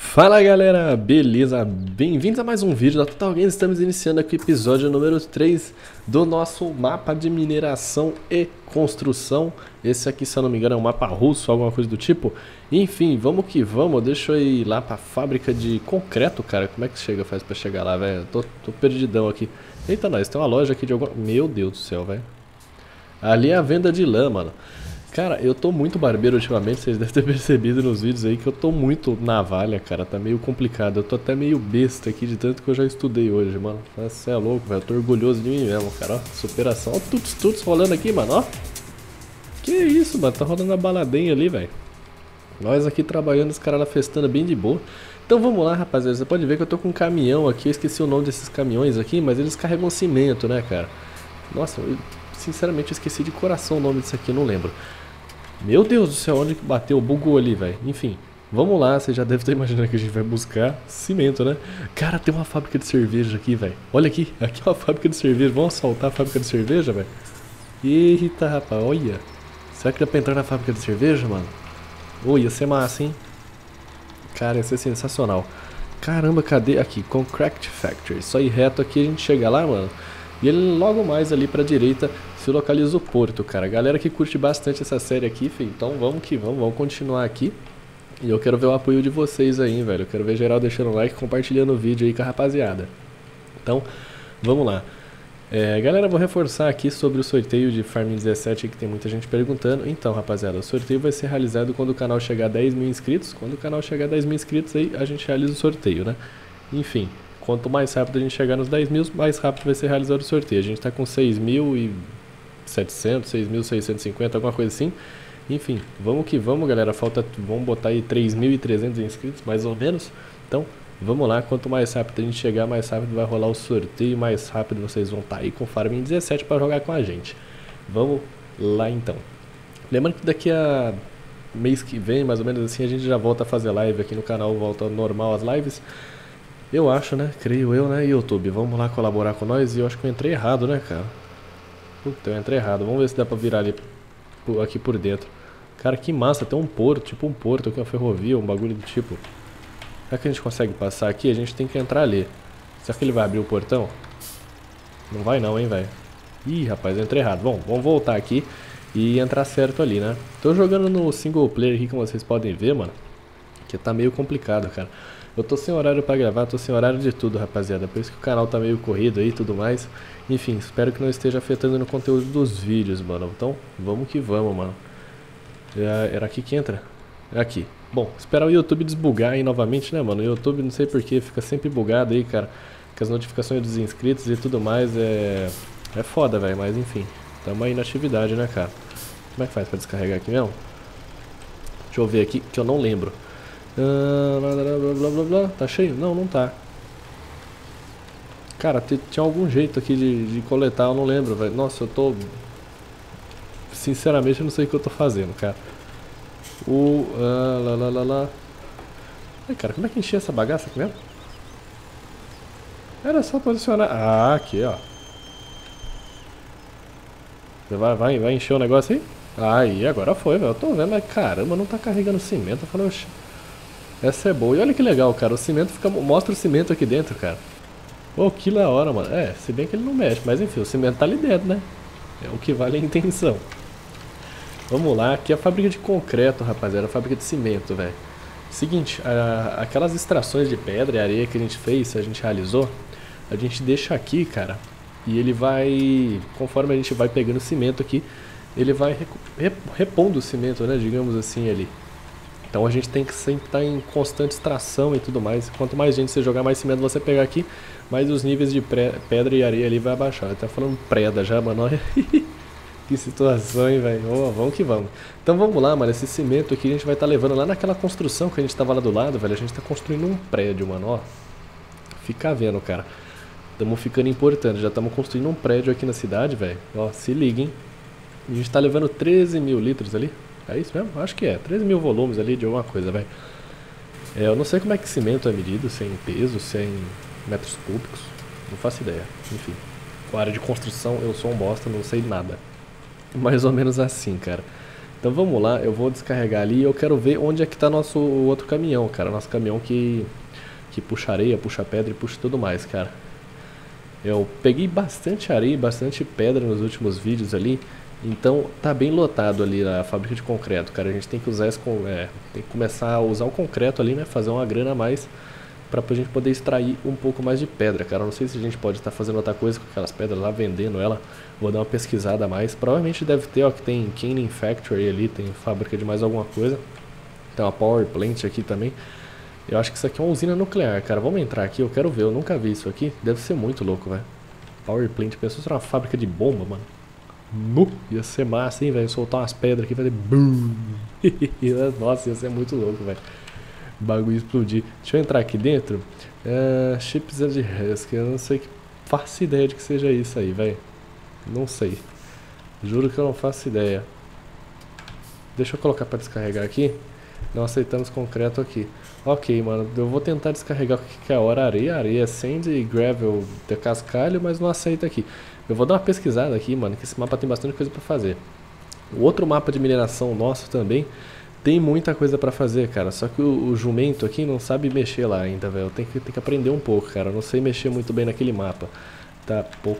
Fala galera, beleza? Bem-vindos a mais um vídeo da Total Games. Estamos iniciando aqui o episódio número 3 do nosso mapa de mineração e construção. Esse aqui, se eu não me engano, é um mapa russo, alguma coisa do tipo. Enfim, vamos que vamos. Deixa eu ir lá pra fábrica de concreto, cara. Como é que chega, faz pra chegar lá, velho? Tô, tô perdidão aqui. Eita, nós, tem uma loja aqui de alguma... Meu Deus do céu, velho. Ali é a venda de lã, mano. Cara, eu tô muito barbeiro ultimamente, vocês devem ter percebido nos vídeos aí que eu tô muito navalha, cara, tá meio complicado. Eu tô até meio besta aqui de tanto que eu já estudei hoje, mano. Você é louco, velho, eu tô orgulhoso de mim mesmo, cara, ó. Superação, ó, tudo, tudo rolando aqui, mano, ó. Que isso, mano, tá rolando a baladinha ali, velho. Nós aqui trabalhando, os caras lá festando bem de boa. Então vamos lá, rapaziada, você pode ver que eu tô com um caminhão aqui, eu esqueci o nome desses caminhões aqui, mas eles carregam cimento, né, cara. Nossa, eu, sinceramente esqueci de coração o nome disso aqui, não lembro. Meu Deus do céu, onde que bateu? Bugou ali, velho. Enfim, vamos lá. Você já deve estar imaginando que a gente vai buscar cimento, né? Cara, tem uma fábrica de cerveja aqui, velho. Olha aqui, aqui é uma fábrica de cerveja. Vamos assaltar a fábrica de cerveja, velho? Eita, rapaz, olha. Será que dá pra entrar na fábrica de cerveja, mano? Oi, ia ser massa, hein? Cara, ia ser sensacional. Caramba, cadê? Aqui, Concrete Factory. Só ir reto aqui a gente chega lá, mano. E ele logo mais ali pra direita se localiza o porto, cara. Galera que curte bastante essa série aqui, filho, então vamos que vamos, vamos continuar aqui. E eu quero ver o apoio de vocês aí, velho. Eu quero ver geral deixando like, compartilhando o vídeo aí com a rapaziada. Então, vamos lá. É, galera, vou reforçar aqui sobre o sorteio de Farming 17 que tem muita gente perguntando. Então, rapaziada, o sorteio vai ser realizado quando o canal chegar a 10 mil inscritos. Quando o canal chegar a 10 mil inscritos, aí a gente realiza o sorteio, né? Enfim, quanto mais rápido a gente chegar nos 10 mil, mais rápido vai ser realizado o sorteio. A gente tá com 6 mil e 6.700, 6.650, alguma coisa assim. Enfim, vamos que vamos, galera. Falta, vamos botar aí 3.300 inscritos, mais ou menos. Então, vamos lá. Quanto mais rápido a gente chegar, mais rápido vai rolar o sorteio, mais rápido vocês vão estar tá aí com Farming 17 para jogar com a gente. Vamos lá então. Lembrando que daqui a mês que vem, mais ou menos assim, a gente já volta a fazer live aqui no canal, volta normal as lives. Eu acho, né? Creio eu, né? YouTube, vamos lá colaborar com nós. E eu acho que eu entrei errado, né, cara? Puta, eu entrei errado. Vamos ver se dá pra virar ali aqui por dentro. Cara, que massa. Tem um porto, tipo um porto aqui, uma ferrovia, um bagulho do tipo. Será que a gente consegue passar aqui? A gente tem que entrar ali. Será que ele vai abrir o portão? Não vai não, hein, velho. Ih, rapaz, eu entrei errado. Bom, vamos voltar aqui e entrar certo ali, né? Tô jogando no single player aqui, como vocês podem ver, mano. Que tá meio complicado, cara. Eu tô sem horário pra gravar, tô sem horário de tudo, rapaziada. Por isso que o canal tá meio corrido aí e tudo mais. Enfim, espero que não esteja afetando no conteúdo dos vídeos, mano. Então, vamos que vamos, mano. É, era aqui que entra? É aqui. Bom, esperar o YouTube desbugar aí novamente, né, mano? O YouTube, não sei porquê, fica sempre bugado aí, cara. Com as notificações dos inscritos e tudo mais, é... É foda, velho, mas enfim. Tamo aí na atividade, né, cara? Como é que faz pra descarregar aqui mesmo? Deixa eu ver aqui, que eu não lembro. Ah, blá, blá, blá, blá, blá. Tá cheio? Não, não tá. Cara, tinha algum jeito aqui de, de coletar, eu não lembro, velho. Nossa, eu tô. Sinceramente, eu não sei o que eu tô fazendo, cara. O. Ah, lá, lá, lá, lá. Ai, cara, como é que enchia essa bagaça aqui mesmo? Era só posicionar. Ah, aqui, ó. Vai, vai, vai encher o negócio aí? Aí, agora foi, velho. Eu tô vendo, mas caramba, não tá carregando cimento. Eu falei, oxe. Essa é boa. E olha que legal, cara. O cimento fica. Mostra o cimento aqui dentro, cara. Pô, que da hora, mano. É, se bem que ele não mexe, mas enfim, o cimento tá ali dentro, né? É o que vale a intenção. Vamos lá, aqui é a fábrica de concreto, rapaziada, a fábrica de cimento, velho. Seguinte, a, aquelas extrações de pedra e areia que a gente fez, a gente realizou, a gente deixa aqui, cara, e ele vai, conforme a gente vai pegando cimento aqui, ele vai repondo o cimento, né, digamos assim, ali. Então a gente tem que sempre estar em constante extração e tudo mais. Quanto mais gente você jogar, mais cimento você pegar aqui, mais os níveis de pedra e areia ali vai abaixar. Até falando preda já, mano. que situação, hein, velho. Oh, vamos que vamos. Então vamos lá, mano. Esse cimento aqui a gente vai estar tá levando lá naquela construção que a gente estava lá do lado, velho. A gente está construindo um prédio, mano, ó. Fica vendo, cara. Estamos ficando importante. Já estamos construindo um prédio aqui na cidade, velho. Ó, se liga, hein. A gente está levando 13 mil litros ali. É isso mesmo? Acho que é. 13 mil volumes ali de alguma coisa, velho. É, eu não sei como é que cimento é medido, sem peso, sem metros cúbicos. Não faço ideia. Enfim. Com a área de construção eu sou um bosta, não sei nada. Mais ou menos assim, cara. Então vamos lá, eu vou descarregar ali e eu quero ver onde é que tá nosso outro caminhão, cara. Nosso caminhão que, que puxa areia, puxa pedra e puxa tudo mais, cara. Eu peguei bastante areia bastante pedra nos últimos vídeos ali. Então tá bem lotado ali a fábrica de concreto, cara. A gente tem que usar esse, é, tem que começar a usar o concreto ali, né? Fazer uma grana a mais para a gente poder extrair um pouco mais de pedra, cara. Não sei se a gente pode estar tá fazendo outra coisa com aquelas pedras lá, vendendo ela. Vou dar uma pesquisada a mais. Provavelmente deve ter, ó, que tem Canning Factory ali, tem fábrica de mais alguma coisa. Tem uma Power Plant aqui também. Eu acho que isso aqui é uma usina nuclear, cara. Vamos entrar aqui, eu quero ver. Eu nunca vi isso aqui. Deve ser muito louco, velho. Power Plant, pensou ser uma fábrica de bomba, mano. Nu, ia ser massa, hein, velho. Soltar umas pedras aqui e fazer BUM! Nossa, ia ser muito louco, velho bagulho explodir. Deixa eu entrar aqui dentro. É, chips de Husk, eu não sei que faço ideia de que seja isso aí, velho. Não sei. Juro que eu não faço ideia. Deixa eu colocar para descarregar aqui. Não aceitamos concreto aqui. Ok, mano, eu vou tentar descarregar o que é hora areia. Areia sand e gravel de cascalho, mas não aceita aqui. Eu vou dar uma pesquisada aqui, mano, que esse mapa tem bastante coisa para fazer. O outro mapa de mineração nosso também tem muita coisa para fazer, cara. Só que o, o, jumento aqui não sabe mexer lá ainda, velho. Tem que, tem que aprender um pouco, cara. Eu não sei mexer muito bem naquele mapa. Tá, pô.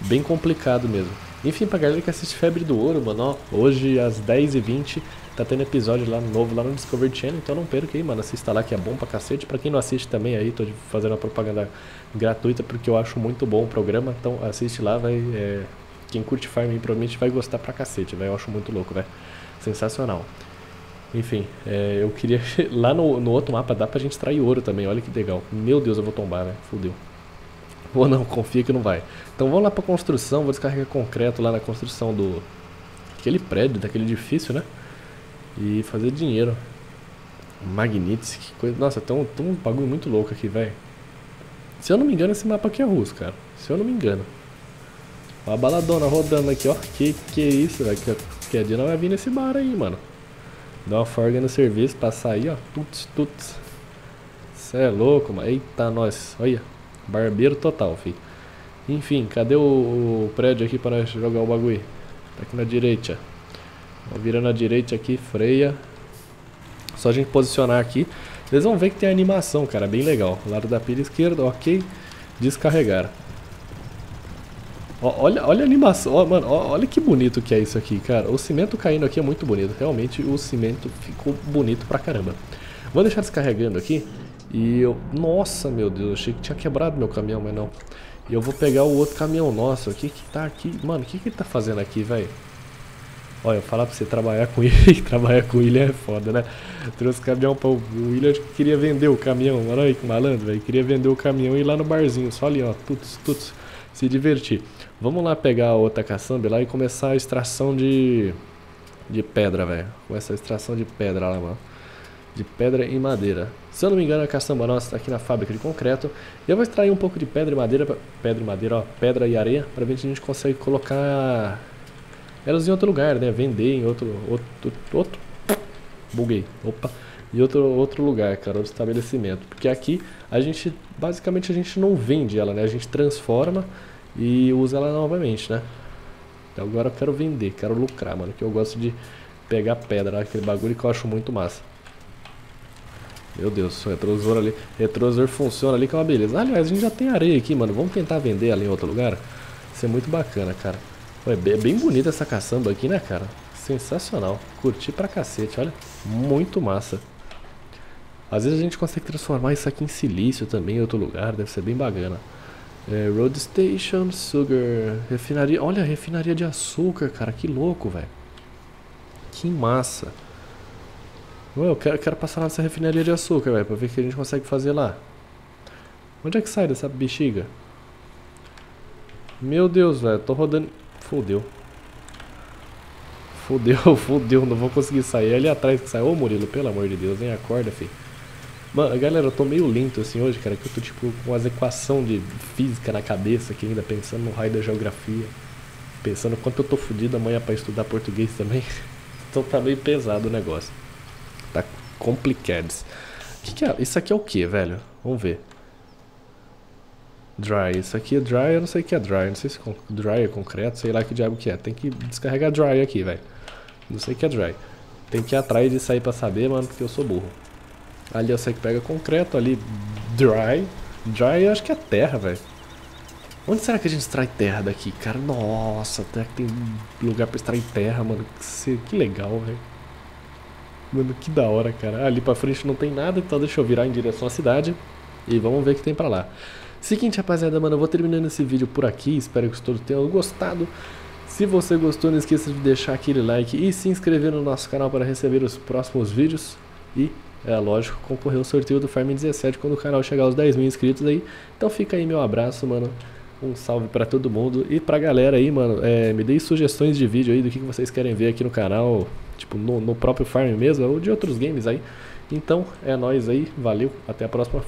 Bem complicado mesmo. Enfim, pra galera que assiste Febre do Ouro, mano, ó, hoje às 10h20 tá tendo episódio lá novo lá no Discovery Channel, então não perca aí, mano, assista lá que é bom pra cacete. Pra quem não assiste também aí, tô fazendo uma propaganda gratuita porque eu acho muito bom o programa, então assiste lá, vai. É... Quem curte Farming provavelmente vai gostar pra cacete, velho. Eu acho muito louco, velho. Sensacional. Enfim, é, eu queria. Lá no, no outro mapa dá pra gente extrair ouro também, olha que legal. Meu Deus, eu vou tombar, né? Fudeu. Ou não, confia que não vai. Então vamos lá pra construção, vou descarregar concreto lá na construção do. Aquele prédio, daquele edifício, né? E fazer dinheiro. Magnites, que coisa. Nossa, tem um, tem um bagulho muito louco aqui, velho. Se eu não me engano, esse mapa aqui é russo, cara. Se eu não me engano. Ó a baladona rodando aqui, ó. Que que é isso, velho? Que a Dina vai vir nesse bar aí, mano. Dá uma forga no serviço pra sair, ó. Tuts, tuts. Cê é louco, mano. Eita, nós. Olha. Barbeiro total, fi. Enfim, cadê o, o, prédio aqui para jogar o bagulho? Tá aqui na direita. Virando a direita aqui, freia. Só a gente posicionar aqui. Vocês vão ver que tem animação, cara. Bem legal. Lado da pilha esquerda, ok. Descarregar. Olha, olha a animação, ó, mano, ó, olha que bonito que é isso aqui, cara. O cimento caindo aqui é muito bonito, realmente o cimento ficou bonito pra caramba. Vou deixar descarregando aqui e eu... Nossa, meu Deus, achei que tinha quebrado meu caminhão, mas não. E eu vou pegar o outro caminhão nosso aqui que tá aqui. Mano, o que que ele tá fazendo aqui, velho? Olha, eu falar pra você trabalhar com ele, trabalhar com ele é foda, né? Trouxe caminhão para o William queria vender o caminhão, olha aí que malandro, velho. Queria vender o caminhão e ir lá no barzinho, só ali, ó, tuts, tuts, se divertir. Vamos lá pegar a outra caçamba lá e começar a extração de, de pedra, velho. Começar a extração de pedra lá, mano. De pedra e madeira. Se eu não me engano, a caçamba nossa está aqui na fábrica de concreto. Eu vou extrair um pouco de pedra e madeira, pedra e madeira, ó, pedra e areia, para ver se a gente consegue colocar elas em outro lugar, né? Vender em outro, outro, outro, buguei, opa, em outro, outro lugar, cara, outro estabelecimento. Porque aqui a gente, basicamente a gente não vende ela, né? A gente transforma e usa ela novamente, né? Então agora eu quero vender, quero lucrar, mano, que eu gosto de pegar pedra, aquele bagulho que eu acho muito massa. Meu Deus, o retrosor ali, retrosor funciona ali que é uma beleza. Aliás, a gente já tem areia aqui, mano, vamos tentar vender ela em outro lugar? Isso é muito bacana, cara. É bem, bonita essa caçamba aqui, né, cara? Sensacional. Curti pra cacete, olha. Muito massa. Às vezes a gente consegue transformar isso aqui em silício também em outro lugar, deve ser bem bacana. É, road Station, Sugar, refinaria. Olha, refinaria de açúcar, cara, que louco, velho. Que massa. Eu quero, quero passar nessa refinaria de açúcar, velho, pra ver o que a gente consegue fazer lá. Onde é que sai dessa bexiga? Meu Deus, velho, tô rodando. Fudeu. Fudeu, fudeu, não vou conseguir sair. É ali atrás que sai. Ô Murilo, pelo amor de Deus, nem acorda, filho. Mano, galera, eu tô meio lento assim hoje, cara, que eu tô tipo com as equações de física na cabeça aqui ainda, pensando no raio da geografia. Pensando quanto eu tô fudido amanhã pra estudar português também. então tá meio pesado o negócio. Tá complicado. Que que é? Isso aqui é o que, velho? Vamos ver. Dry. Isso aqui é dry, eu não sei o que é dry. Não sei se dry é concreto, sei lá que diabo que é. Tem que descarregar dry aqui, velho. Não sei o que é dry. Tem que ir atrás disso aí pra saber, mano, porque eu sou burro. Ali eu sei que pega concreto, ali dry. Dry eu acho que é terra, velho. Onde será que a gente extrai terra daqui, cara? Nossa, até que tem lugar pra extrair terra, mano. Que, que legal, velho. Mano, que da hora, cara. Ali pra frente não tem nada, então deixa eu virar em direção à cidade. E vamos ver o que tem pra lá. Seguinte, rapaziada, mano, eu vou terminando esse vídeo por aqui. Espero que todos tenham gostado. Se você gostou, não esqueça de deixar aquele like e se inscrever no nosso canal para receber os próximos vídeos. E, é lógico, concorrer ao sorteio do Farm 17 quando o canal chegar aos 10 mil inscritos aí. Então fica aí meu abraço, mano. Um salve para todo mundo e pra galera aí, mano. É, me deem sugestões de vídeo aí do que, que vocês querem ver aqui no canal, tipo no, no próprio Farm mesmo, ou de outros games aí. Então é nóis aí, valeu, até a próxima.